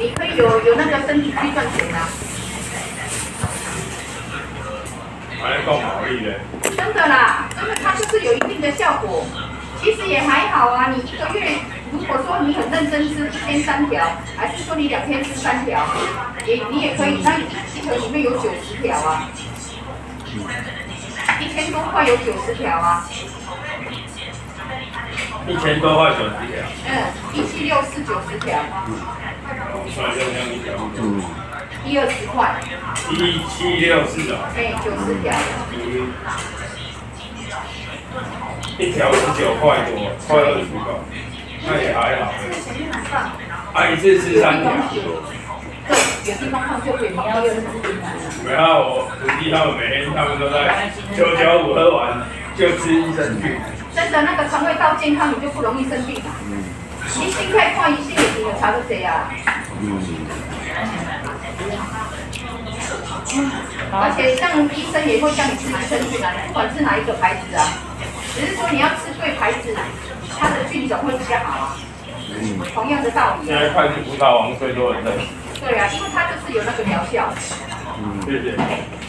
你可以有有那个身体去赚钱啊。还要够毛利的。真的啦，真的它就是有一定的效果。其实也还好啊，你一个月如果说你很认真吃一天三条，还是说你两天吃三条，也你也可以，那一盒里面有九十条啊，一千多块有九十条啊。一千多块九十条。嗯，一七六四九十条。嗯。一二十块。一七六四啊。哎，九十条。一条十九块多，快二十块，那也还好。啊，一次吃三条。有地方放就可以，你要有什没有，我徒弟他们每天他们都在九九五喝完就吃益生菌。真的，那个肠胃道健康，你就不容易生病了。嗯。你心快快，一心也是有差的谁啊？嗯。而且像医生也会叫你吃益生菌啊，不管是哪一个牌子啊，只是说你要吃对牌子，它的菌种会比较好啊。嗯。同样的道理。现在快递葡萄王最多人在。对啊，因为它就是有那个疗效。嗯，谢谢。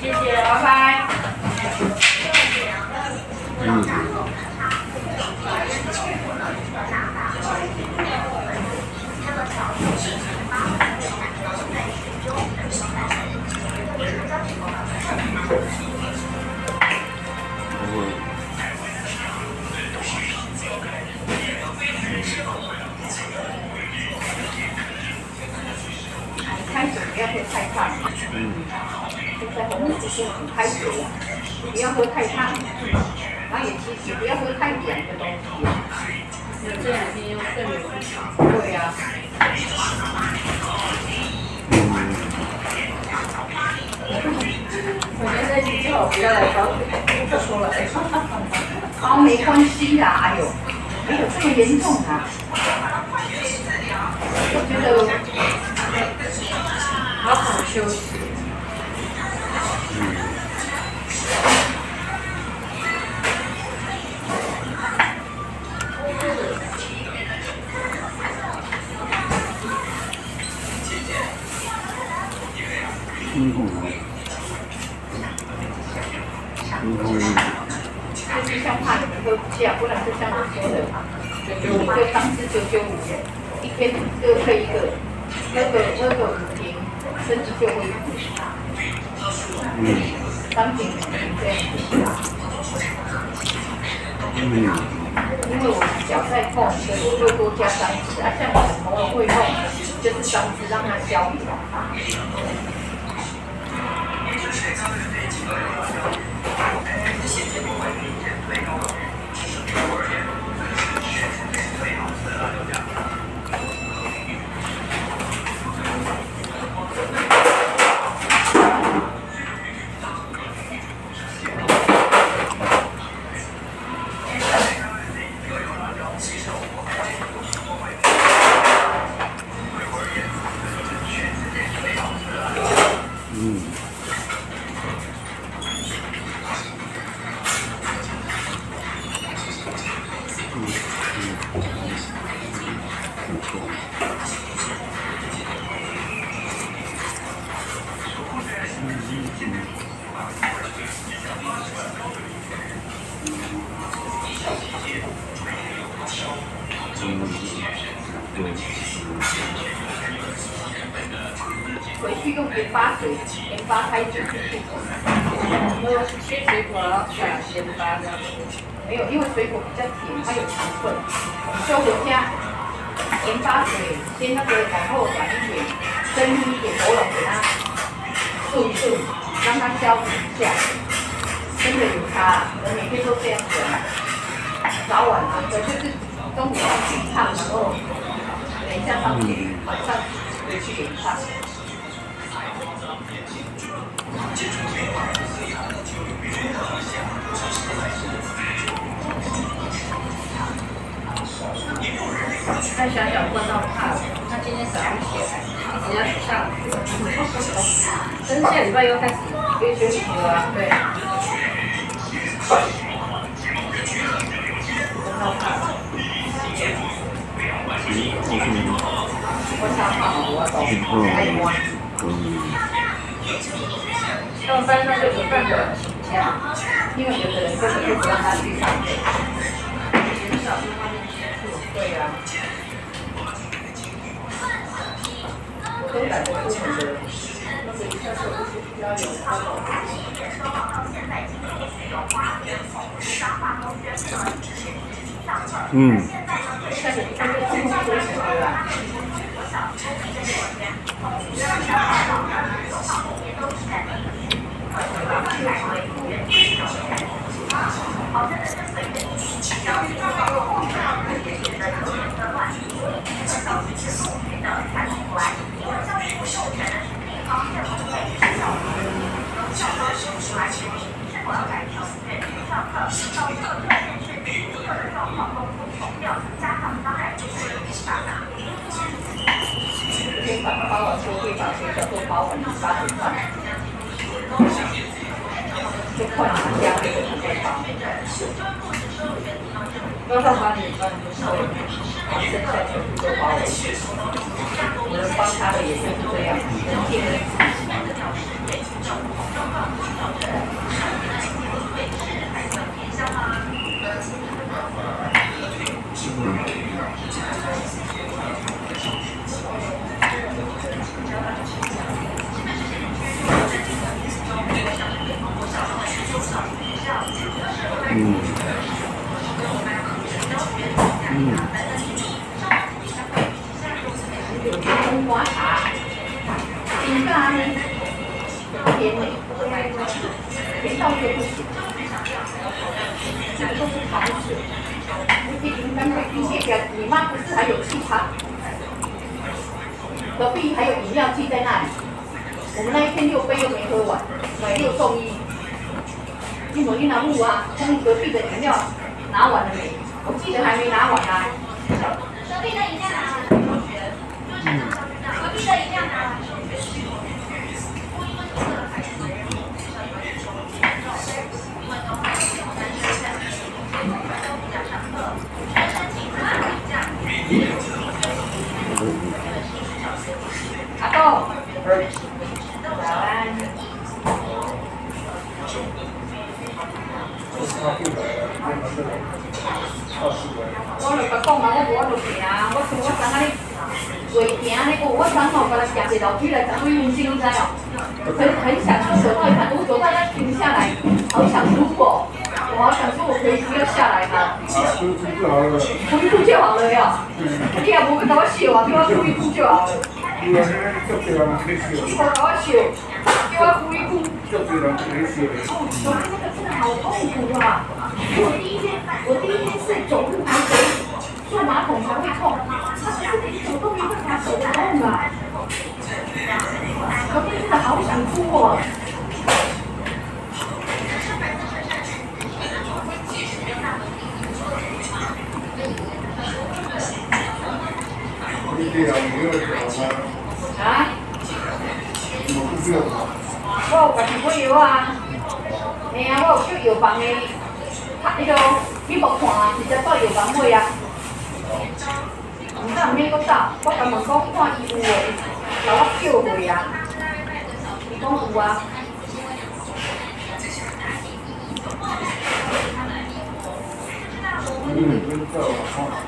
谢谢，拜拜。嗯。开水，不要喝太烫。然后也其实不要喝太凉的东西。有这两天又更有。对呀。我觉得你最好不要来烧水，不说了。烧没关系呀，哎呦，没有这么严重啊。我觉得好好休息。嗯。嗯。就是像怕你们喝不下，不然就像你说的，就就当时就就一天各配一个，喝个喝个五瓶，身体就会好。嗯。三瓶五瓶这样。嗯。因为我脚在痛，所以就多加三支啊，像我头会痛，就是三支让它消。Thank you. 回去用盐巴水，盐巴开水去漱口。我切水果要加盐巴的。没有，因为水果比较甜，它有糖分。就回家，盐巴水先那个往后转一点，深一点喉咙给它漱一漱，让它消毒一下。真的有差，我每天都这样子。早晚啊，对，就是中午要去烫，然后等一下上去，晚上回去给烫。想想关到怕了，他今天早上起来一直要去上学，跟下礼拜又开始又学习了，对。关到怕了。我想好了。我懂，还有我。他们班上就有半个请假，因为有的人根本就不让他去上课。减少这方面接触。对呀、都懒得出门的。那所以下次我是需要有他的。嗯，开始他就通通都什么了？可以把包完说可以把学校都包完，八点半。就快拿家里的那个包。要上八点半就收了。剩下全部都包围。我们帮他的也就是这样，很尽力。嗯，甜到就不行。这个都是糖水。那些饼干会冰切表，你妈不是还有其他？隔壁还有饮料机在那里。我们那一天六杯又没喝完，买六送一。你某一拿路啊，他们隔壁的饮料拿完了没？我记得还没拿完啊。隔壁的饮料拿了，隔壁的饮料拿了。阿豆，早安。我就甲讲啊，我无法度行，我我昨仔日袂行咧，哦，我昨吼甲人行一楼梯来十几分钟，你知哦？很很想说走到一半，我走到要停下来，好想哭哦，我好想说我可以不要下来吗？哭一哭就好了呀。你也无要甲我笑啊，叫我哭一哭就好了。你无甲我笑，叫我哭一哭。我那个真的好痛苦啊！我第一天，我第一天是走路还可以，坐马桶才会痛，他不是你走动一会把手痛啊！昨天真的好想哭哦。啊？我有家己买药啊，嘿啊，我有去药房的，他迄个你无看，直接到药房买啊。毋知毋免搁走，我甲问讲看伊有无，甲我叫回啊。伊讲有啊。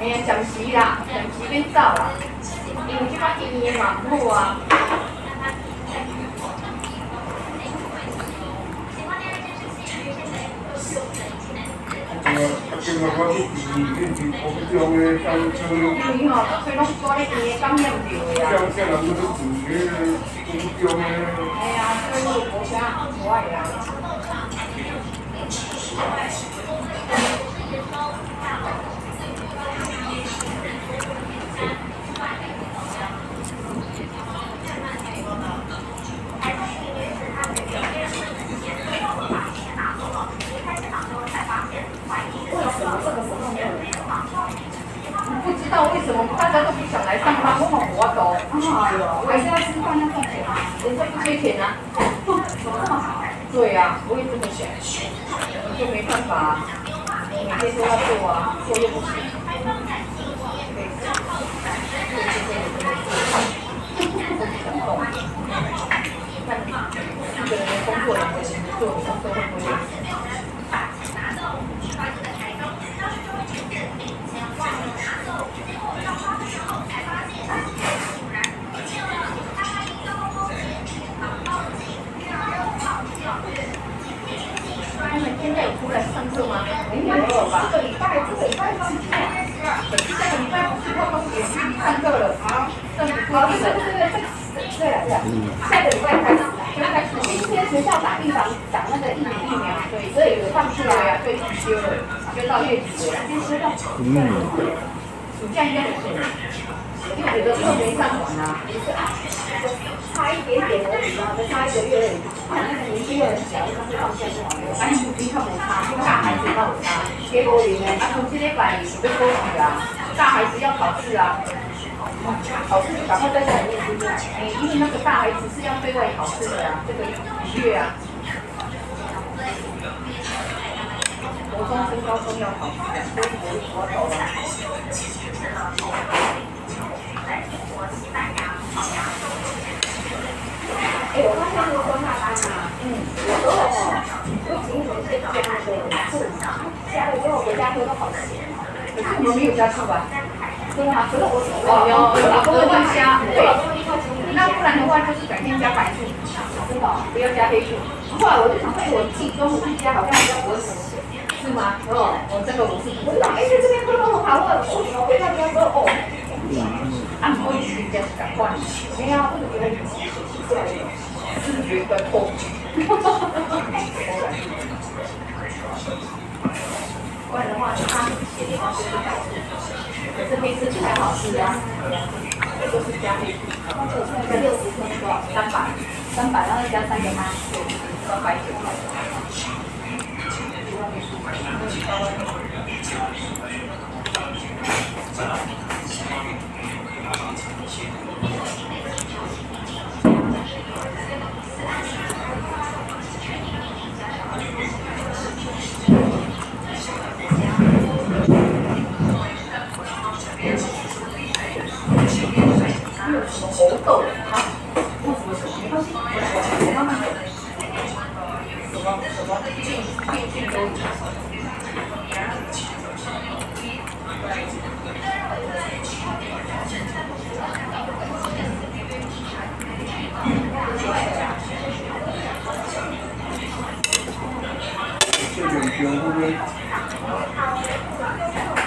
嘿啊，暂时啦，暂时免走啦，因为即摆经验嘛毋好啊。因为吼，所以拢做咧医的感染着的啊。哎呀，所以我无啥无爱啊。不知道为什么大家都不想来上班，我好我懂。哎呦，还是要吃饭要赚钱啊，人家不缺钱啊。怎么这么好？对呀、啊，我也这么想，我就没办法、啊，每我，我也，不行。现在有出来上课吗？应该有吧。这个礼拜，这个礼拜放假。下个礼拜不是快放假，已上课了啊。上课了。对对对对对对对。下个礼拜开始。今天学校打预防打那个疫苗疫苗，对，所以放出来啊，就，就到月底了，先休到。嗯。暑假应该很。因为有的时候没上完啊，也是啊，差一点点而已嘛，才差一个月而已，看那个年纪又很小，一上去放假就好了，反正不比较没差，因为大孩子他有差，结果里面啊，从今天摆就过去啊，大孩子要考试啊。考试就赶快在家里面读啊！哎，因为那个大孩子是要对外考试的啊，这个月啊，国中升高中要考试的，所以我我走了。哎，我发现这个双大班啊，嗯，有时候哦，我请你们先加那个课，加了之后回家之后都好闲。可是你们没有加课吧？对啊，可是我哦有有老公会加，对，那不然的话就是改天加白数，真的不要加黑数。后来我就想，哎，我自己中午去加好像比较不会什么是吗？哦，我这个我是不知道。哎，在这边课都很好，我我我回到家之后哦，啊，我也是加是改换，没有，我就觉得对，视觉的痛。不然的话，他写地方就是改数。可是黑字才好吃啊，这个是加黑字，那个六十分多少？三百，三百，然后加三个八，三百九。有长期一些能够。这个边会不会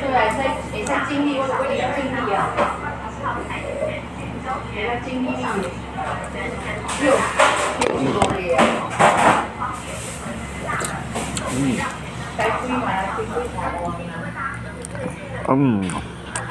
对，在也在经历，我我也要经历啊。也要经历六六多年。嗯，嗯。